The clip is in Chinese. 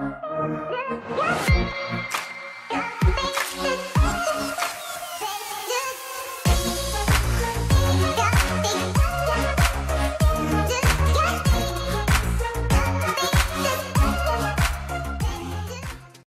Yeah, yeah.